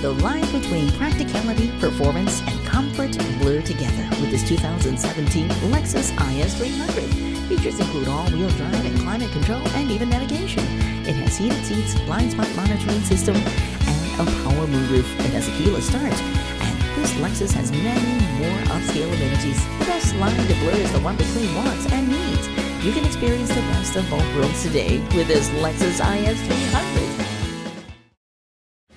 The line between practicality, performance, and comfort blur together with this 2017 Lexus IS 300. Features include all-wheel drive and climate control and even navigation. It has heated seats, blind spot monitoring system, and a power moonroof. It has a keyless start. And this Lexus has many more upscale amenities. The best line to blur is the one between wants and needs. You can experience the best of both worlds today with this Lexus IS 300.